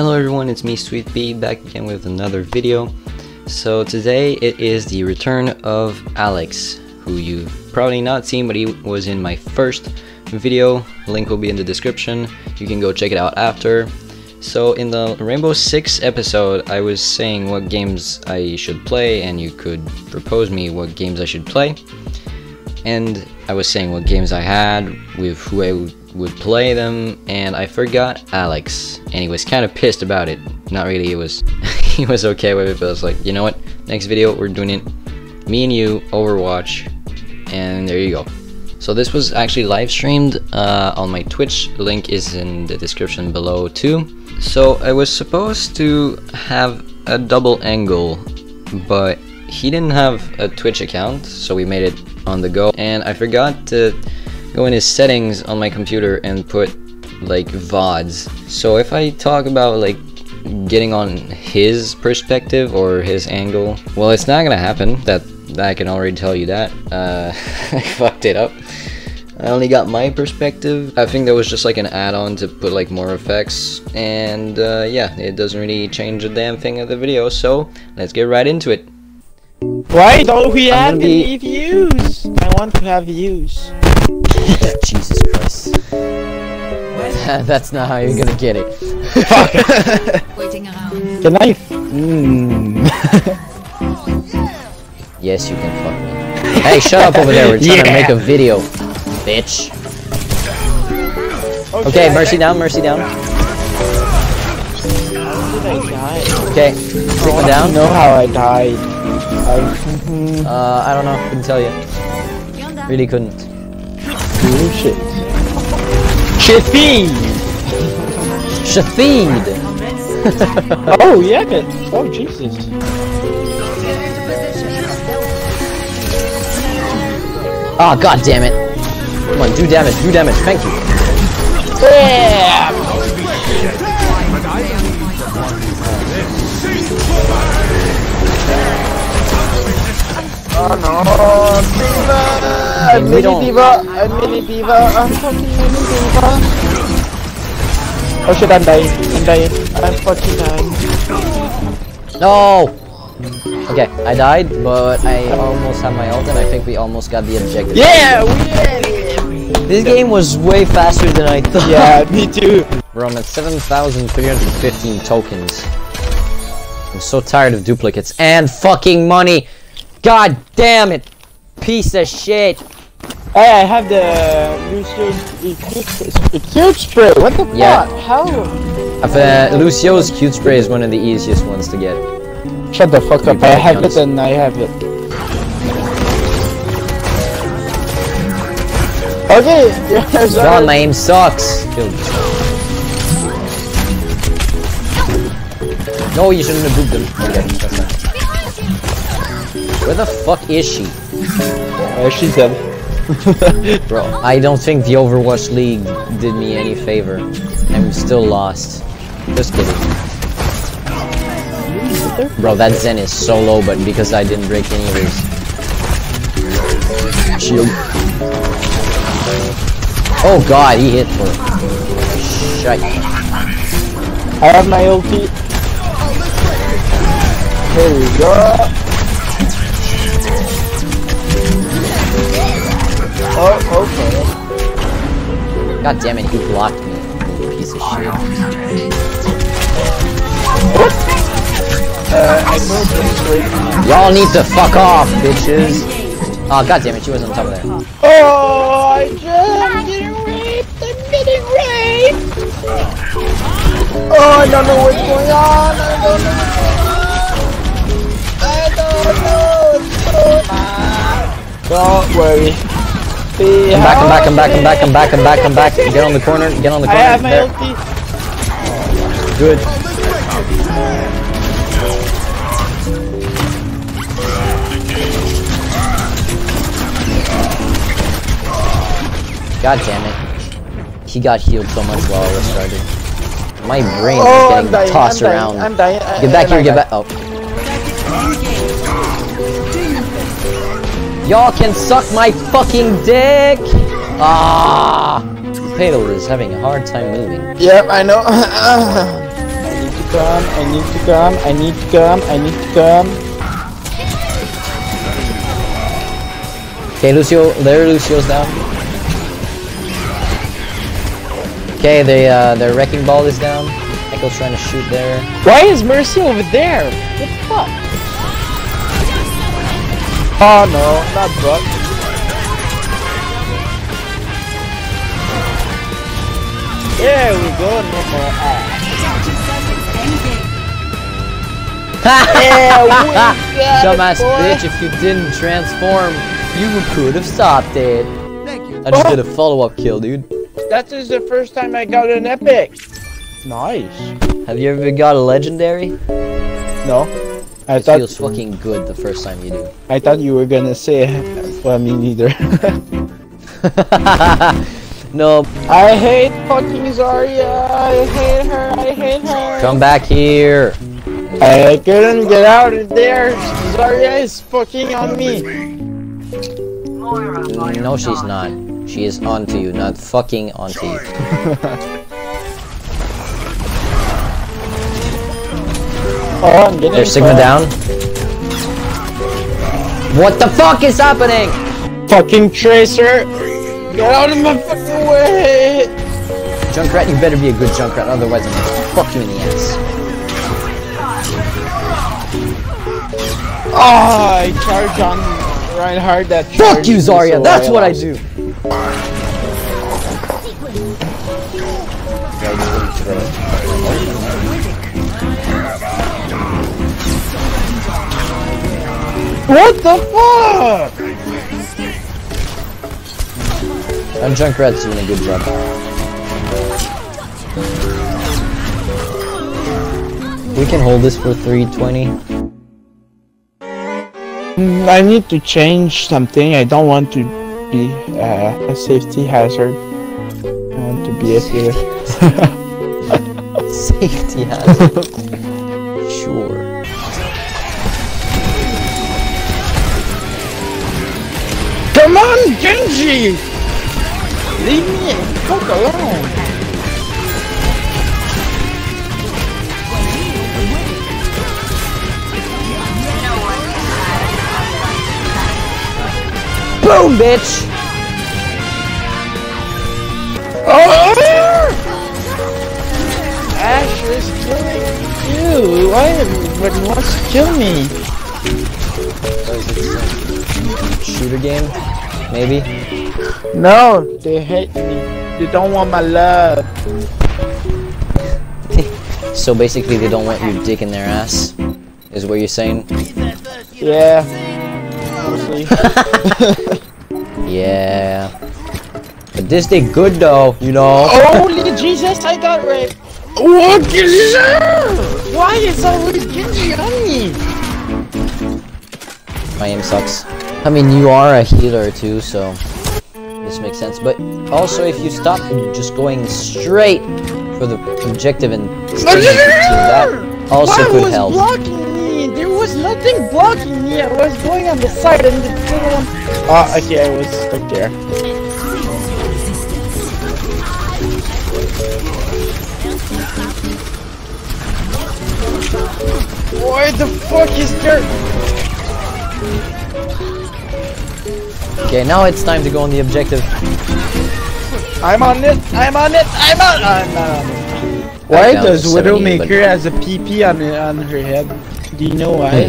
Hello everyone, it's me Sweet Pete back again with another video. So today it is the return of Alex, who you've probably not seen, but he was in my first video. Link will be in the description. You can go check it out after. So in the Rainbow Six episode, I was saying what games I should play, and you could propose me what games I should play. And I was saying what games I had, with who I would play them, and I forgot Alex, and he was kind of pissed about it. Not really, he was he was okay with it, but I was like, you know what? Next video, we're doing it. Me and you, Overwatch, and there you go. So this was actually live streamed uh, on my Twitch. Link is in the description below too. So I was supposed to have a double angle, but he didn't have a Twitch account, so we made it on the go. And I forgot to go into settings on my computer and put like VODs. So if I talk about like getting on his perspective or his angle, well it's not gonna happen. That, I can already tell you that. Uh, I fucked it up. I only got my perspective. I think that was just like an add-on to put like more effects and uh, yeah, it doesn't really change a damn thing of the video so let's get right into it. Why don't we have be- views? I want to have views. Jesus Christ. That's not how you're gonna get it. Waiting around. Can I? Mmm. Yes, you can fuck me. Hey, shut up over there. We're trying to make a video, bitch. Okay, mercy down, mercy down. How did I die? Okay, Sigma I down. don't know how I died. I, Uh, I don't know. Couldn't tell you. Really couldn't. Shit. Shitty! Shafid! oh yeah, oh Jesus. Oh, god damn it. Come on, do damage, do damage. Thank you. Yeah. Oh no, We mini D.Va! I'm mini D.Va! I'm fucking mini D.Va! Oh shit, I'm dying. I'm dying. I'm fucking dying. No! Okay, I died, but I almost have my ult, and I think we almost got the objective. Yeah, we did! This game was way faster than I thought. Yeah, me too. Bro, I'm at 7,315 tokens. I'm so tired of duplicates and fucking money. God damn it. Piece of shit. Hey, I have the Lucio cute spray. What the Yeah. fuck? How? Uh, Lucio's cute spray is one of the easiest ones to get. Shut the fuck up. I have it and I have it. Okay, our- my aim sucks. No, you shouldn't have booped him. Okay. Where the fuck is she? Uh, she's dead. Bro, I don't think the Overwatch League did me any favor. I'm still lost. Just kidding. Bro, that Zen is so low, but because I didn't break any of his shield. Oh god, he hit for Shite. I have my ulti. Here we go. Oh, okay. God damn it, he blocked me. you Piece of shit. Uh, I moved this way. Y'all need to fuck off, bitches. Oh god damn it, she was on top of that. Oh, I just getting raped. I'm getting raped. Oh, I don't know what's going on. I don't know what's going on. I don't know what's going on. Don't worry. Be Come back, come back, come back, come back, come back, come back, come back. Get on the corner, get on the I corner. have my There. ulti. Good. God damn it. He got healed so much while I was started. My brain Oh, is getting dying. tossed I'm dying. around. I'm dying. I- Get back I- here, I- get back. Oh. Y'all can suck my fucking dick! Ah! Payload is having a hard time moving. Yep, I know. I need to come, I need to come, I need to come, I need to come. Okay, Lucio, there Lucio's down. Okay, they uh their wrecking ball is down. Echo's trying to shoot there. Why is Mercy over there? What the fuck? Oh no, not Buck. There we go, no more ass. Yeah, we got Dumbass boy. bitch, if you didn't transform, you could have stopped it. Thank you. I just oh. did a follow-up kill, dude. That is the first time I got an epic. Nice. Have you ever got a legendary? No, I It thought feels fucking good the first time you do. I thought you were gonna say. Well, me neither. no, I hate fucking Zarya. I hate her. I hate her. come back here. I couldn't get out of there. Zarya is fucking on me. No, she's not. She is onto you, not fucking onto you. Oh, I'm getting. There's Sigma fucked. down. What the fuck is happening? Fucking Tracer. Get out of my fucking way. Junkrat, you better be a good Junkrat, otherwise I'm gonna fuck you in the ass. Oh, I charge on Reinhardt. That Fuck you, me, Zarya, so that's what I lost. do. What the fuck? And Junkrat's doing a good job. We can hold this for 320. Mm, I need to change something. I don't want to be uh, a safety hazard. I want to be a. Safety hazard. Come on, Genji! Leave me fuck alone. Boom, bitch! Oh! Ashe is killing you. Why everybody wants to kill me? Shooter game? Maybe? No, they hate me. They don't want my love. So basically they don't want your dick in their ass? Is what you're saying? Yeah. Mostly. Yeah. But this did good though, you know? Holy Jesus, I got raped. What is that? Why is always Genji on me? My aim sucks. I mean, you are a healer too, so this makes sense. But also, if you stop just going straight for the objective and staying in the team, that also Why could was help. blocking me? There was nothing blocking me. I was going on the side and the other one. Oh, ah, okay, I was stuck there. Why the fuck is there? Okay, now it's time to go on the objective. I'm on it. I'm on it. I'm on. I'm not on it. Why does Widowmaker has a PP on on her head? Do you know why?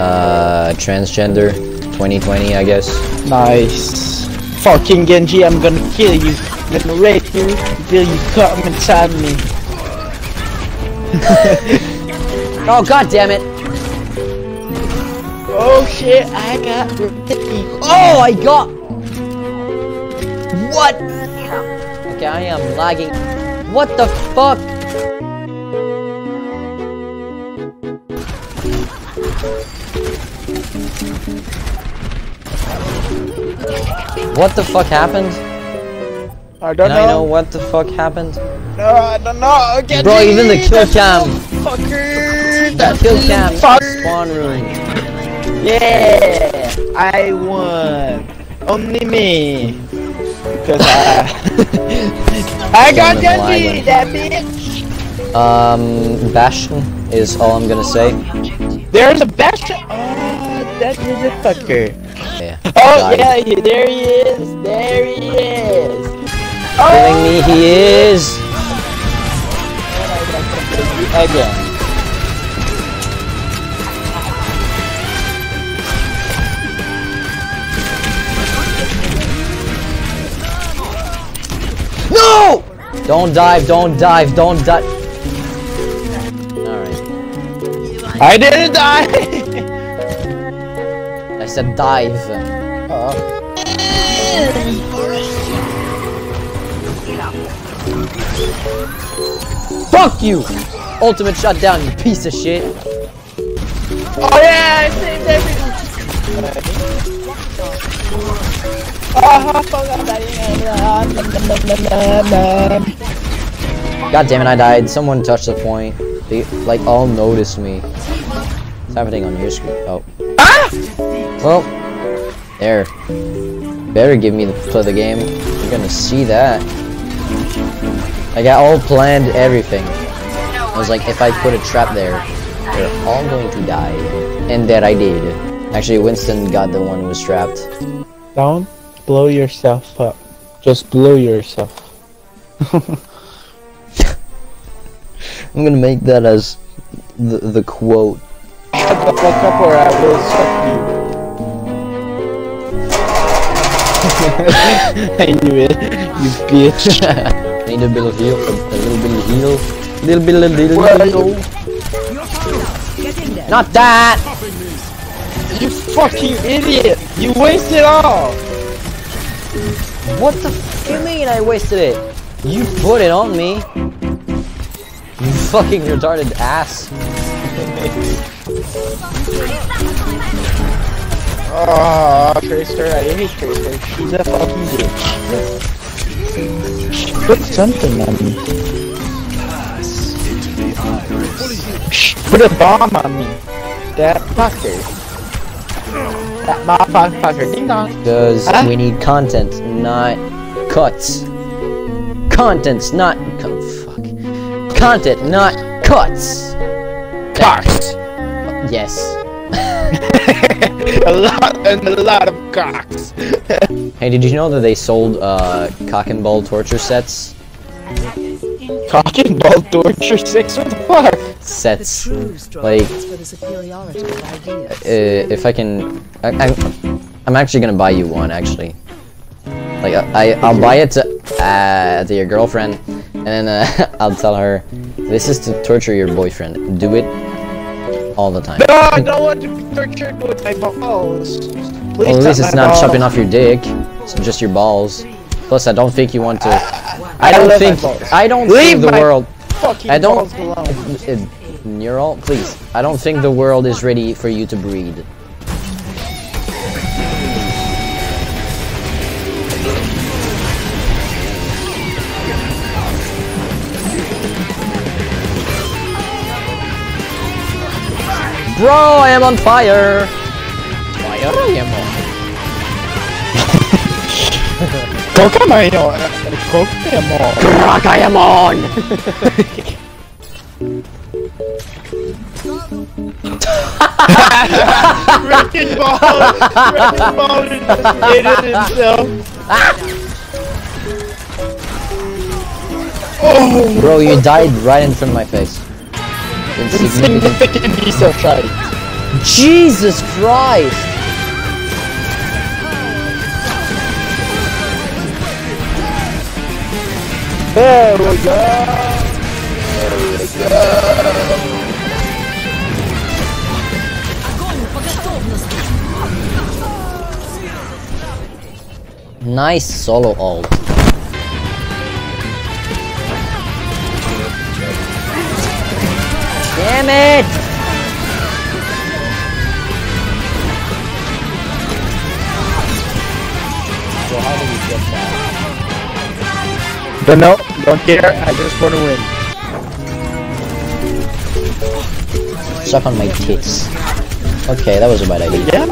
Uh, transgender, 2020, I guess. Nice. Fucking Genji, I'm gonna kill you. I'm gonna rape you until you come inside me. Oh god damn it! Oh shit, I got rippy. Oh, I got. What? Okay, I am lagging. What the fuck? What the fuck happened? I don't Can I know know. what the fuck happened? No, I don't know. Genji, Bro, even the kill cam. Fucker. That kill cam Fuck. spawn room. Yeah, I won. Only me. Because I, I got lagging. that bitch. Um, Bastion is all I'm gonna say. There's a bastion. Oh, that is a fucker. Yeah. Oh yeah, there he is. There he is. Killing me, he is. Again. Don't dive, don't dive, don't dive. Alright. I didn't die. I said dive. Fuck you! Ultimate shutdown, you piece of shit. oh yeah, I saved everything. Fuck, I'm dying. God damn it, I died. Someone touched the point. They, like, all noticed me. It's happening on your screen. Oh. Ah! Well, there. Better give me the play the game. You're gonna see that. I got all planned everything. I was like, if I put a trap there, they're all going to die. And that I did. Actually, Winston got the one who was trapped. Don't blow yourself up. Just blow yourself. I'm gonna make that as the, the quote. Shut the fuck up or I will suck you. I knew it, you bitch. Need a bit of heal, a, a little bit of heal. Little bit of little Where are heal. Get in there. Not that! Fucking idiot! You wasted all! What the f you mean I wasted it? You put it on me. You fucking retarded ass. Oh, Tracer, I hate Tracer. She's a fucking bitch. Put something on me. Put a bomb on me. That fucker. Ding dong. Because Huh? we need content, not cuts. Contents, not fuck. Content, not cuts. Cocks. Yes. a lot and a lot of cocks. Hey, did you know that they sold uh, cock and ball torture sets? Cock and ball torture six? What the fuck? The Sets. true Like- is for the superiority of ideas. Uh, if I can, I, I'm, I'm actually gonna buy you one. Actually, like I, I I'll buy it to, uh, to your girlfriend, and then uh, I'll tell her this is to torture your boyfriend. Do it all the time. No, I don't want to be tortured with my balls. Please Well, at least not it's not balls. chopping off your dick. It's just your balls. Plus, I don't think you want to. I I don't think. I don't Leave think the world. I don't- Uh, Neural, please. I don't think the world is ready for you to breed. Bro, I am on fire! Fire I am on. Pokemon, Pokemon. Rock, I am on! Wrecking ball, wrecking ball just made it himself. Oh, Bro, you died right in front of my face. Insignificant. insignificant piece of shite. Jesus Christ! There we go. There we go. Nice solo ult. Damn it! So how do we get that? But no, don't care. I just want to win. Suck on my tits. Okay, that was a bad idea.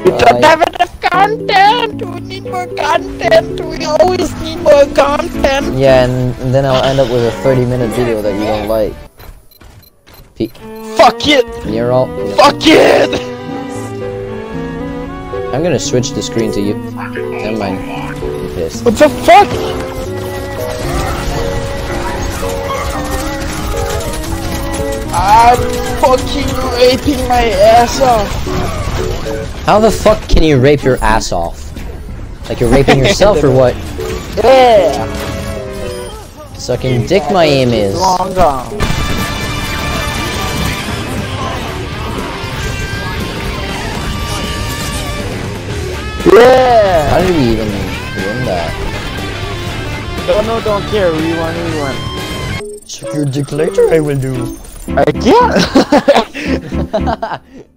You don't have enough content. We need more content. We always need more content. Yeah, and, then I'll end up with a 30 minute video that you don't like. P Fuck it. you're all. Fuck it. I'm gonna switch the screen to you. Never mind. I'm pissed. What the fuck? I'm fucking raping my ass off. How the fuck can you rape your ass off? Like you're raping yourself or what? Yeah. Sucking dick my aim is. Long gone. Yeah. How did we even win that? Don't know, don't care. Rewind, rewind. Suck your dick later, I will do. I can't.